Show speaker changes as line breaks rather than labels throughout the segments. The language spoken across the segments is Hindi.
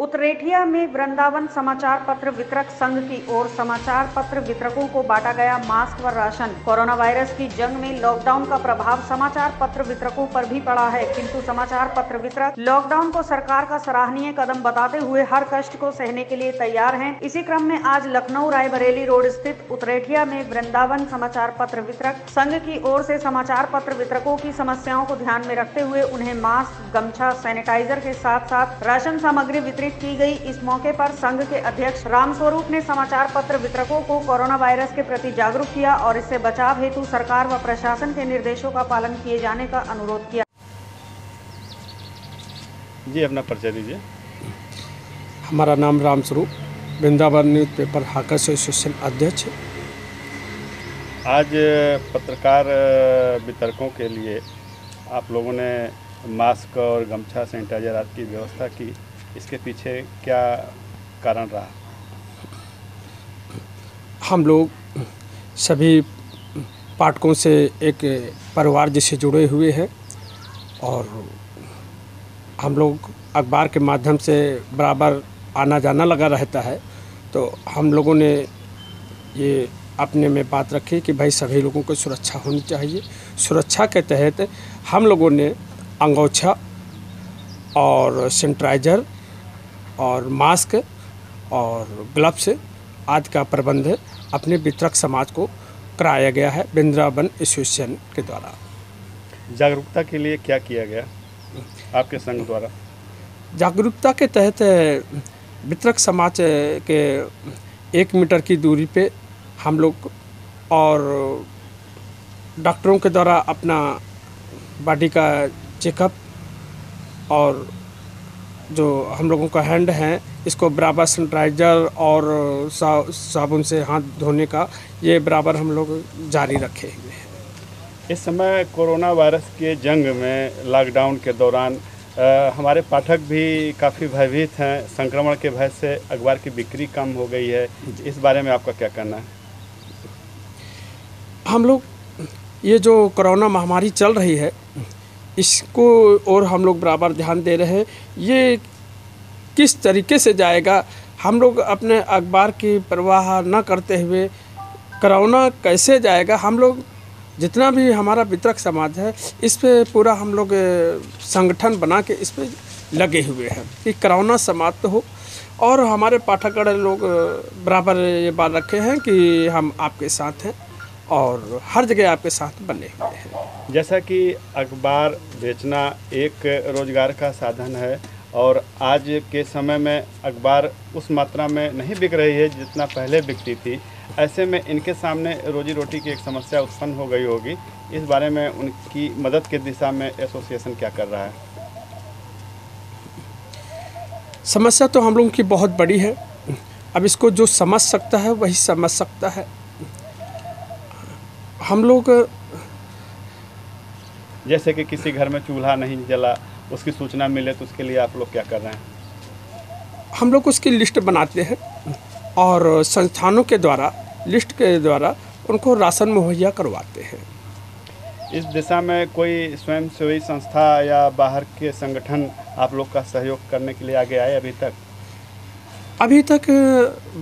उत्तरेठिया में वृंदावन समाचार पत्र वितरक संघ की ओर समाचार पत्र वितरकों को बांटा गया मास्क व राशन। कोरोना वायरस की जंग में लॉकडाउन का प्रभाव समाचार पत्र वितरकों पर भी पड़ा है, किंतु समाचार पत्र वितरक लॉकडाउन को सरकार का सराहनीय कदम बताते हुए हर कष्ट को सहने के लिए तैयार हैं। इसी क्रम में आज लखनऊ रायबरेली रोड स्थित उत्तरेठिया में वृंदावन समाचार पत्र वितरक संघ की ओर से समाचार पत्र वितरकों की समस्याओं को ध्यान में रखते हुए उन्हें मास्क, गमछा, सैनिटाइजर के साथ साथ राशन सामग्री वितरित की गई। इस मौके पर संघ के अध्यक्ष राम स्वरूप ने समाचार पत्र वितरकों को कोरोना वायरस के प्रति जागरूक किया और इससे बचाव हेतु सरकार व प्रशासन के निर्देशों का पालन किए जाने का अनुरोध किया।
जी अपना परिचय दीजिए।
हमारा नाम Ram Swaroop Vrindavan newspaper hawkers association अध्यक्ष।
आज पत्रकार वितरकों के लिए आप लोगों ने मास्क और गमछा सैनिटाइजर आदि की व्यवस्था की। इसके पीछे क्या कारण रहा?
हम लोग सभी पाठकों से एक परिवार जैसे जुड़े हुए हैं और हम लोग अखबार के माध्यम से बराबर आना जाना लगा रहता है। तो हम लोगों ने ये अपने में बात रखी कि भाई सभी लोगों को सुरक्षा होनी चाहिए। सुरक्षा के तहत हम लोगों ने अंगोछा और सैनिटाइजर और मास्क और ग्लव्स आदि का प्रबंध अपने वितरक समाज को कराया गया है वृंदावन एसोसिएशन के द्वारा।
जागरूकता के लिए क्या किया गया आपके संघ द्वारा?
जागरूकता के तहत वितरक समाज के एक मीटर की दूरी पे हम लोग और डॉक्टरों के द्वारा अपना बॉडी का चेकअप और जो हम लोगों का हैंड है इसको बराबर सैनिटाइजर और सा, साबुन से हाथ धोने का ये बराबर हम लोग जारी रखे हुए हैं।
इस समय कोरोना वायरस के जंग में लॉकडाउन के दौरान अ, हमारे पाठक भी काफ़ी भयभीत हैं। संक्रमण के भय से अखबार की बिक्री कम हो गई है। इस बारे में आपका क्या कहना है?
हम लोग ये जो कोरोना महामारी चल रही है इसको और हम लोग बराबर ध्यान दे रहे हैं। ये किस तरीके से जाएगा? हम लोग अपने अखबार की परवाह न करते हुए कोरोना कैसे जाएगा? हम लोग जितना भी हमारा वितरक समाज है, इस पर पूरा हम लोग संगठन बना के इस पर लगे हुए हैं कि कोरोना समाप्त हो। और हमारे पाठकगण लोग बराबर ये बात रखे हैं कि हम आपके साथ हैं। और हर जगह आपके साथ बने हुए हैं।
जैसा कि अखबार बेचना एक रोज़गार का साधन है और आज के समय में अखबार उस मात्रा में नहीं बिक रही है जितना पहले बिकती थी। ऐसे में इनके सामने रोजी रोटी की एक समस्या उत्पन्न हो गई होगी। इस बारे में उनकी मदद की दिशा में एसोसिएशन क्या कर रहा है?
समस्या तो हम लोगों की बहुत बड़ी है। अब इसको जो समझ सकता है वही समझ सकता है। हम लोग
जैसे कि किसी घर में चूल्हा नहीं जला उसकी सूचना मिले तो उसके लिए आप लोग क्या कर रहे हैं?
हम लोग उसकी लिस्ट बनाते हैं और संस्थानों के द्वारा लिस्ट के द्वारा उनको राशन मुहैया करवाते हैं।
इस दिशा में कोई स्वयंसेवी संस्था या बाहर के संगठन आप लोग का सहयोग करने के लिए आगे आए अभी तक?
अभी तक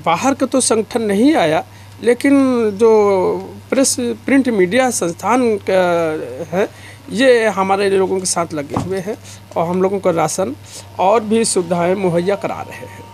बाहर का तो संगठन नहीं आया लेकिन जो प्रेस, प्रिंट मीडिया संस्थान है, ये हमारे लोगों के साथ लगे हुए हैं और हम लोगों का राशन और भी सुविधाएँ मुहैया करा रहे हैं।